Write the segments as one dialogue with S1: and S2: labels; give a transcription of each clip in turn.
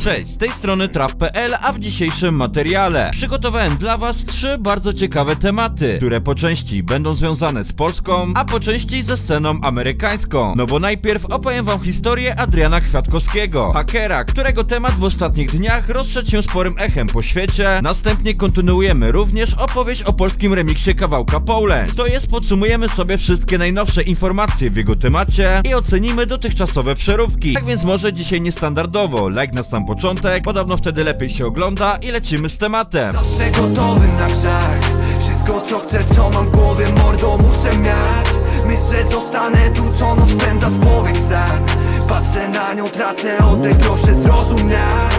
S1: Cześć, z tej strony Trap.pl, a w dzisiejszym materiale przygotowałem dla was trzy bardzo ciekawe tematy, które po części będą związane z Polską, a po części ze sceną amerykańską. No bo najpierw opowiem wam historię Adriana Kwiatkowskiego, hakera, którego temat w ostatnich dniach rozszedł się sporym echem po świecie. Następnie kontynuujemy również opowieść o polskim remiksie kawałka Poland. To jest podsumujemy sobie wszystkie najnowsze informacje w jego temacie i ocenimy dotychczasowe przeróbki. Tak więc może dzisiaj niestandardowo, like na sam początek, podobno wtedy lepiej się ogląda i lecimy z tematem.
S2: Zawsze gotowy na grzech Wszystko co chcę, co mam w głowie, mordo muszę mieć Myślę, zostanę tu, co noc spędza z powiek sen Patrzę na nią, tracę oddech, proszę zrozumieć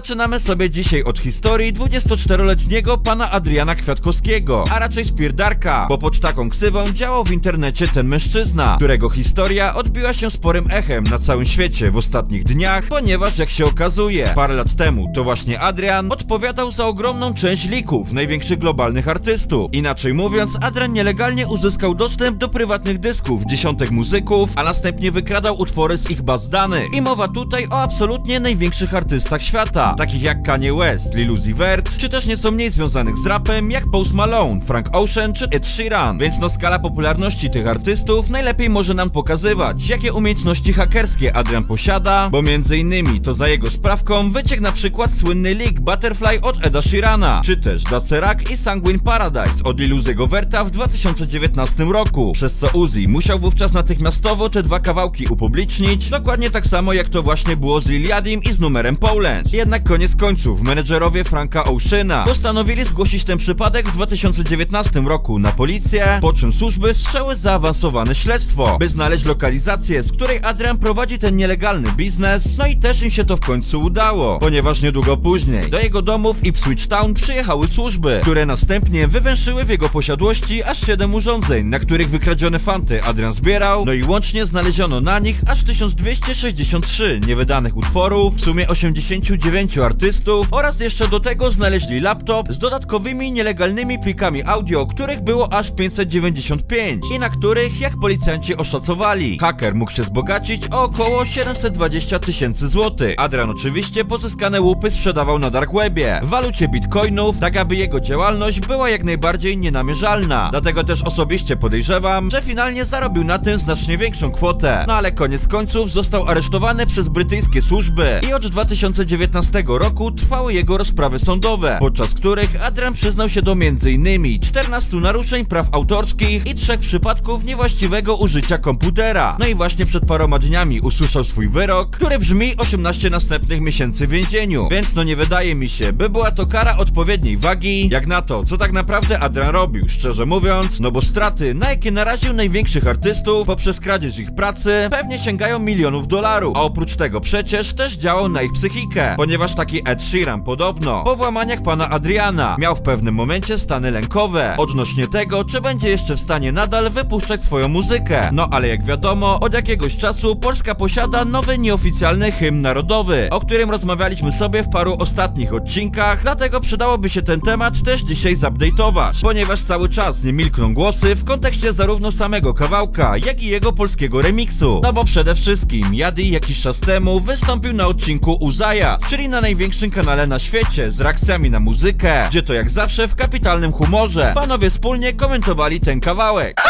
S1: Zaczynamy sobie dzisiaj od historii 24-letniego pana Adriana Kwiatkowskiego, a raczej spierdarka, bo pod taką ksywą działał w internecie ten mężczyzna, którego historia odbiła się sporym echem na całym świecie w ostatnich dniach, ponieważ jak się okazuje, parę lat temu to właśnie Adrian odpowiadał za ogromną część lików największych globalnych artystów. Inaczej mówiąc, Adrian nielegalnie uzyskał dostęp do prywatnych dysków dziesiątek muzyków, a następnie wykradał utwory z ich baz danych. I mowa tutaj o absolutnie największych artystach świata takich jak Kanye West, Lil Uzi Vert, czy też nieco mniej związanych z rapem, jak Post Malone, Frank Ocean czy Ed Sheeran. Więc no skala popularności tych artystów najlepiej może nam pokazywać, jakie umiejętności hakerskie Adrian posiada, bo między innymi to za jego sprawką wyciekł na przykład słynny leak Butterfly od Eda Sheerana, czy też Dacerak i Sanguine Paradise od Lil Uziego Verta w 2019 roku, przez co Uzi musiał wówczas natychmiastowo te dwa kawałki upublicznić, dokładnie tak samo jak to właśnie było z Lil Yadim i z numerem Poland. Jednak koniec końców, menedżerowie Franka Oceana postanowili zgłosić ten przypadek w 2019 roku na policję, po czym służby wszczęły zaawansowane śledztwo, by znaleźć lokalizację, z której Adrian prowadzi ten nielegalny biznes, no i też im się to w końcu udało, ponieważ niedługo później do jego domu w Ipswich Town przyjechały służby, które następnie wywęszyły w jego posiadłości aż 7 urządzeń, na których wykradzione fanty Adrian zbierał, no i łącznie znaleziono na nich aż 1263 niewydanych utworów, w sumie 89 artystów oraz jeszcze do tego znaleźli laptop z dodatkowymi nielegalnymi plikami audio, których było aż 595 i na których, jak policjanci oszacowali, haker mógł się wzbogacić o około 720 tysięcy złotych. Adrian oczywiście pozyskane łupy sprzedawał na dark webie w walucie bitcoinów, tak aby jego działalność była jak najbardziej nienamierzalna. Dlatego też osobiście podejrzewam, że finalnie zarobił na tym znacznie większą kwotę. No ale koniec końców został aresztowany przez brytyjskie służby i od 2019 roku trwały jego rozprawy sądowe, podczas których Adrian przyznał się do m.in. 14 naruszeń praw autorskich i trzech przypadków niewłaściwego użycia komputera. No i właśnie przed paroma dniami usłyszał swój wyrok, który brzmi 18 następnych miesięcy w więzieniu. Więc no nie wydaje mi się, by była to kara odpowiedniej wagi, jak na to, co tak naprawdę Adrian robił, szczerze mówiąc, no bo straty, na jakie naraził największych artystów poprzez kradzież ich pracy, pewnie sięgają milionów dolarów. A oprócz tego przecież też działał na ich psychikę, ponieważ taki Ed Sheeran podobno po włamaniach pana Adriana miał w pewnym momencie stany lękowe odnośnie tego, czy będzie jeszcze w stanie nadal wypuszczać swoją muzykę. No ale jak wiadomo, od jakiegoś czasu Polska posiada nowy nieoficjalny hymn narodowy, o którym rozmawialiśmy sobie w paru ostatnich odcinkach, dlatego przydałoby się ten temat też dzisiaj zupdate'ować, ponieważ cały czas nie milkną głosy w kontekście zarówno samego kawałka, jak i jego polskiego remiksu. No bo przede wszystkim Yadi jakiś czas temu wystąpił na odcinku Uzaja, czyli na największym kanale na świecie z reakcjami na muzykę, gdzie to jak zawsze w kapitalnym humorze panowie wspólnie komentowali ten kawałek.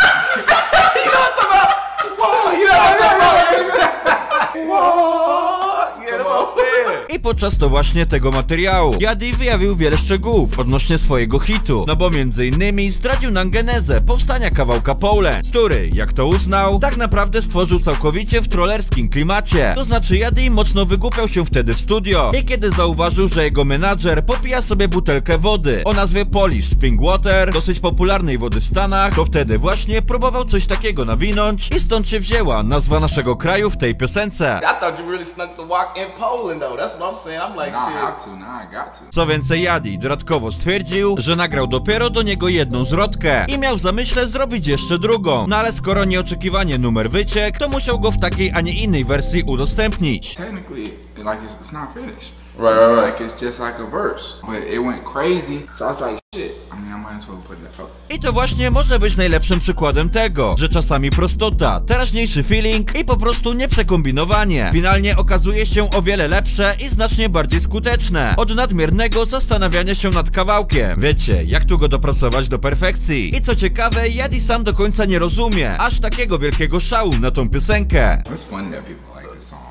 S1: I podczas to właśnie tego materiału Yadi wyjawił wiele szczegółów odnośnie swojego hitu, no bo między innymi zdradził nam genezę powstania kawałka Poland, który, jak to uznał, tak naprawdę stworzył całkowicie w trollerskim klimacie. To znaczy Yadi mocno wygłupiał się wtedy w studio i kiedy zauważył, że jego menadżer popija sobie butelkę wody o nazwie Polish Spring Water, dosyć popularnej wody w Stanach, to wtedy właśnie próbował coś takiego nawinąć i stąd się wzięła nazwa naszego kraju w tej piosence.
S3: I thought you really snuck the walk in Poland though. That's what I'm saying. I'm like,
S4: Now I have to. Now I got to.
S1: Co więcej, Yadi dodatkowo stwierdził, że nagrał dopiero do niego jedną zwrotkę i miał w zamyśle zrobić jeszcze drugą. No ale skoro nieoczekiwanie numer wyciekł, to musiał go w takiej, a nie innej wersji udostępnić.
S4: Technically, like it's, it's not finished. Right, right, right.
S5: Like it's just like a verse, but it went crazy. So I was like, shit. I mean, I might as well put it out.
S1: I to właśnie może być najlepszym przykładem tego, że czasami prostota, teraźniejszy feeling i po prostu nieprzekombinowanie finalnie okazuje się o wiele lepsze i znacznie bardziej skuteczne od nadmiernego zastanawiania się nad kawałkiem. Wiecie, jak tu go dopracować do perfekcji. I co ciekawe, Yadi sam do końca nie rozumie aż takiego wielkiego szału na tą piosenkę.
S5: It's funny that people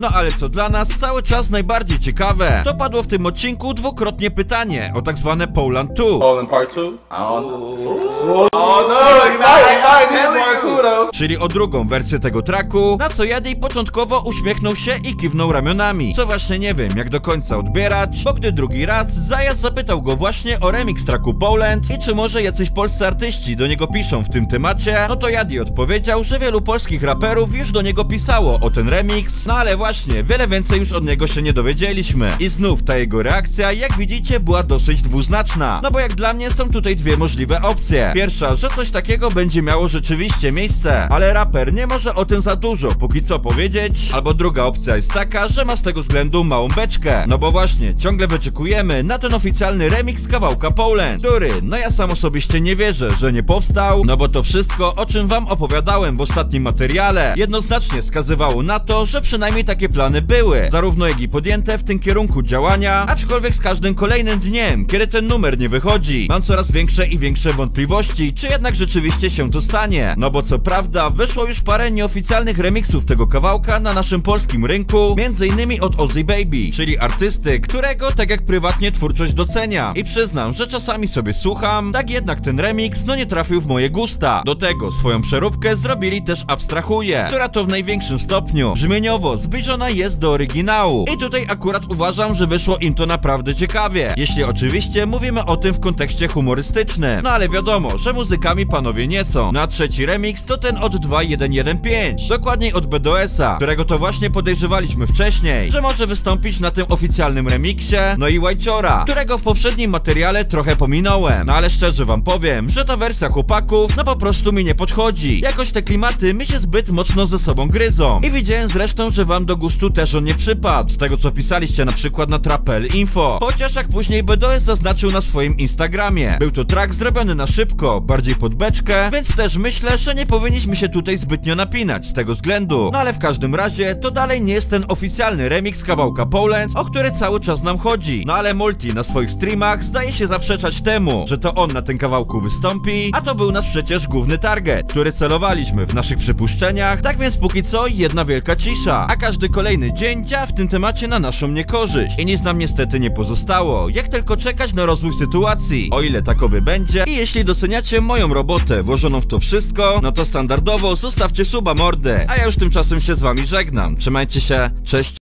S1: No ale co dla nas cały czas najbardziej ciekawe, to padło w tym odcinku dwukrotnie pytanie o tak zwane Poland 2.
S4: All in part two? I don't know. Oh no, you might, you might see the part two though.
S1: czyli o drugą wersję tego traku, na co Jadej początkowo uśmiechnął się i kiwnął ramionami, co właśnie nie wiem jak do końca odbierać, bo gdy drugi raz Zajas zapytał go właśnie o remix traku Poland i czy może jacyś polscy artyści do niego piszą w tym temacie, no to Jadej odpowiedział, że wielu polskich raperów już do niego pisało o ten remix, no ale właśnie, wiele więcej już od niego się nie dowiedzieliśmy. I znów ta jego reakcja, jak widzicie, była dosyć dwuznaczna, no bo jak dla mnie są tutaj dwie możliwe opcje. Pierwsza, że coś takiego będzie miało rzeczywiście miejsce, ale raper nie może o tym za dużo póki co powiedzieć. Albo druga opcja jest taka, że ma z tego względu małą beczkę. No bo właśnie, ciągle wyczekujemy na ten oficjalny remix kawałka Poland, który, no ja sam osobiście nie wierzę, że nie powstał, no bo to wszystko, o czym wam opowiadałem w ostatnim materiale, jednoznacznie wskazywało na to, że przynajmniej takie plany były, zarówno jak i podjęte w tym kierunku działania, aczkolwiek z każdym kolejnym dniem, kiedy ten numer nie wychodzi, mam coraz większe i większe wątpliwości, czy jednak rzeczywiście się to stanie. No bo co prawda, wyszło już parę nieoficjalnych remixów tego kawałka na naszym polskim rynku, między innymi od Ozzy Baby, czyli artysty, którego tak jak prywatnie twórczość doceniam. I przyznam, że czasami sobie słucham, tak jednak ten remix no nie trafił w moje gusta. Do tego swoją przeróbkę zrobili też Abstrahuję, która to w największym stopniu brzmieniowo zbliżona jest do oryginału. I tutaj akurat uważam, że wyszło im to naprawdę ciekawie. Jeśli oczywiście mówimy o tym w kontekście humorystycznym. No ale wiadomo, że muzykami panowie nie są. No a trzeci remix to ten od 2115. Dokładniej od BDS-a, którego to właśnie podejrzewaliśmy wcześniej, że może wystąpić na tym oficjalnym remiksie. No i Whitechora, którego w poprzednim materiale trochę pominąłem. No ale szczerze wam powiem, że ta wersja chłopaków no po prostu mi nie podchodzi. Jakoś te klimaty mi się zbyt mocno ze sobą gryzą. I widziałem zresztą, że wam do gustu też on nie przypadł. Z tego co pisaliście na przykład na Trapel Info. Chociaż jak później BDS zaznaczył na swoim Instagramie. Był to track zrobiony na szybko, bardziej pod beczkę, więc też myślę, że nie powinniśmy się tutaj zbytnio napinać z tego względu. No ale w każdym razie to dalej nie jest ten oficjalny remix kawałka Poland, o który cały czas nam chodzi. No ale Multi na swoich streamach zdaje się zaprzeczać temu, że to on na tym kawałku wystąpi, a to był nasz przecież główny target, który celowaliśmy w naszych przypuszczeniach, tak więc póki co jedna wielka cisza, a każdy kolejny dzień działa w tym temacie na naszą niekorzyść. I nic nam niestety nie pozostało, jak tylko czekać na rozwój sytuacji, o ile takowy będzie i jeśli doceniacie moją robotę włożoną w to wszystko, no to standardowo zostawcie suba mordę, a ja już tymczasem się z wami żegnam. Trzymajcie się, cześć!